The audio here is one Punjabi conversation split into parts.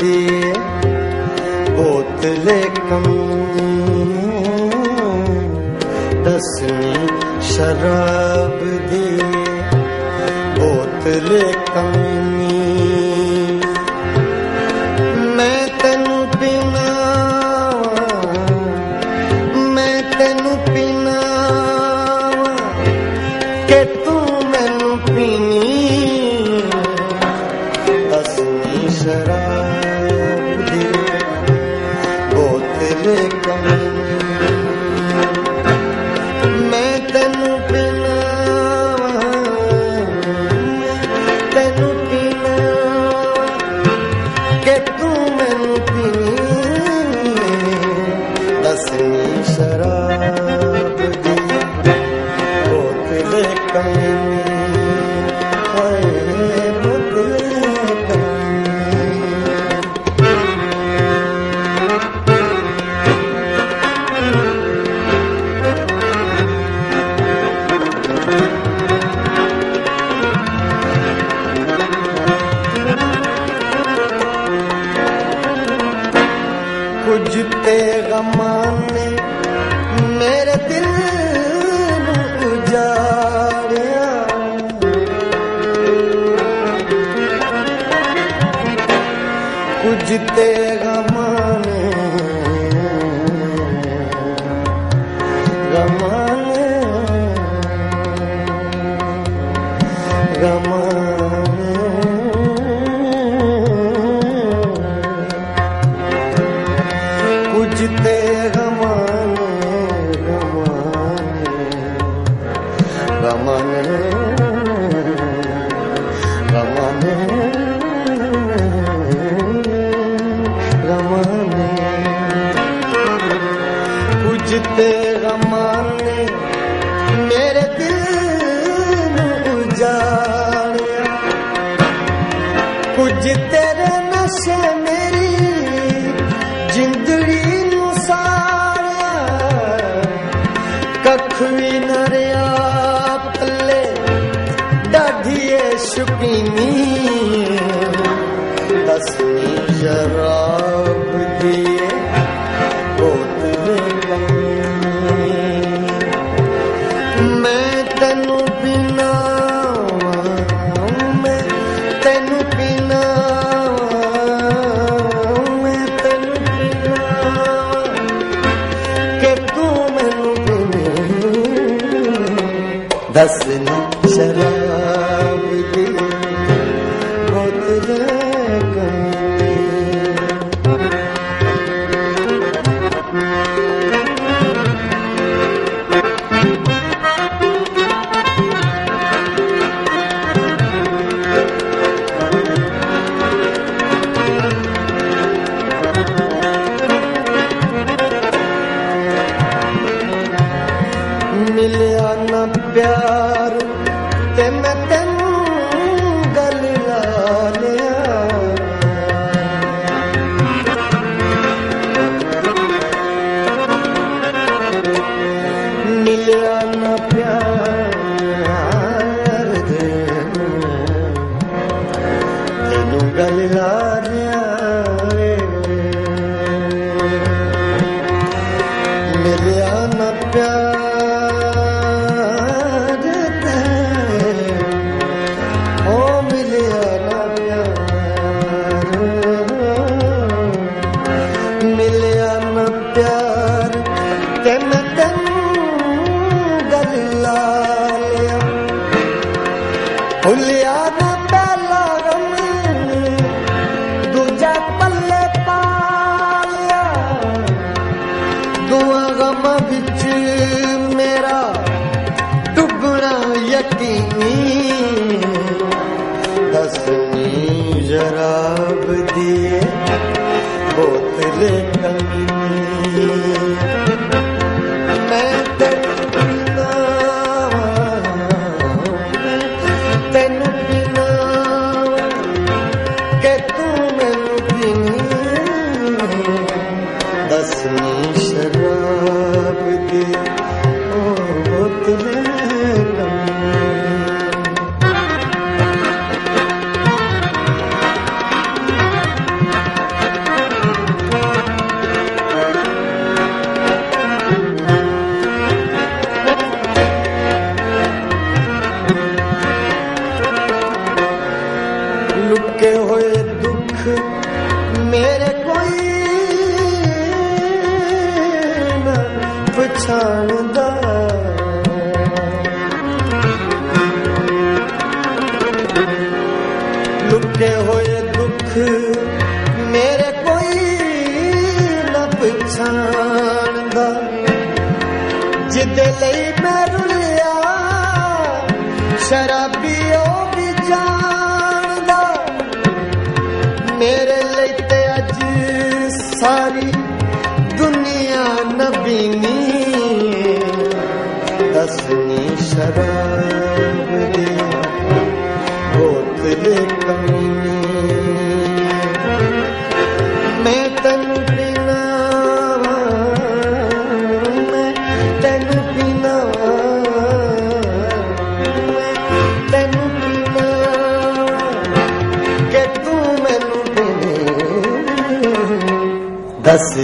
ਦੀ ਬੋਤਲੇ ਕਮ ਦਸਵੀਂ ਸ਼ਰਾਬ ਦੀ ਬੋਤਲੇ ਕਮੀ ਮੈਂ ਤੈਨੂੰ ਪੀਣਾ ਮੈਂ ਤੈਨੂੰ ਪੀਣਾ ਕਿ ਤੂੰ ਮੈਨੂੰ ਸ਼ਰਾਬ ਦੀ ਬੋਤਲ ਕਮੀ ਹਾਏ ਬੋਤਲ ਕੁਝ ਤੇ ਗਮਾਂ ਨੇ ਕੁਝ ਤੇ ਗਮਾਂ ਤੇਰਾ ਤੇ ਮੇਰੇ ਦਿਲ ਨੂੰ ਉਜਾੜਿਆ। ਕੁਝ ਤੇਰੇ ਨਸ਼ੇ ਮੇਰੀ ਜਿੰਦੜੀ ਨੂੰ ਸਾੜਿਆ। ਕੱਖ ਵੀ ਨਾ ਰਿਆ ਪੱਲੇ, ਡਾਢੀਏ ਸ਼ੁਕੀਨੀ। ਦਸਵੀਂ ਸ਼ਰਾਬ ਦੀ ਬੋਤਲ ਮੈਂ ਦਸ ਨੀ ਗਲ ਲਾ ਲਿਆ ਮਿਲਿਆ ਨਾ ਪਿਆਰ ਤੇ। ਓ ਮਿਲਿਆ ਨਾ ਪਿਆਰ। ਮਿਲਿਆ ਨਾ ਪਿਆਰ ਤੇ ਮੈਂ ਤੈਨੂੰ ਗਲ ਲਾ ਲਿਆ ਭੁੱਲਿਆ जराबे बोतल ਲੁੱਟੇ ਹੋਏ ਦੁੱਖ ਮੇਰੇ ਕੋਈ ਨਾ ਪਛਾਣਦਾ। ਜਿੱਦੇ ਲਈ ਮੈਂ ਰੁਲਿਆ, ਸ਼ਰਾਬੀ ਉਹ ਵੀ ਜਾਣਦਾ। ਮੇਰੇ ਲਈ ਤੇ ਅੱਜ ਸਾਰੀ ਦੁਨੀਆ ਨਬੀਨੀ ਦਸਨੀ ਸ਼ਰਾਬ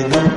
ਮੈਂ